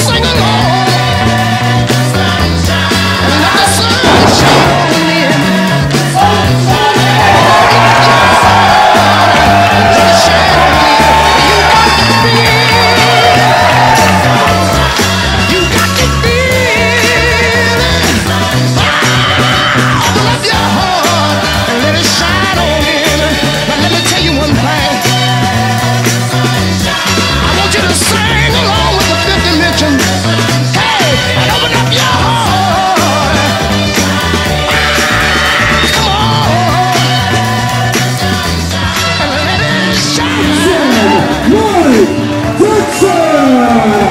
それ Não!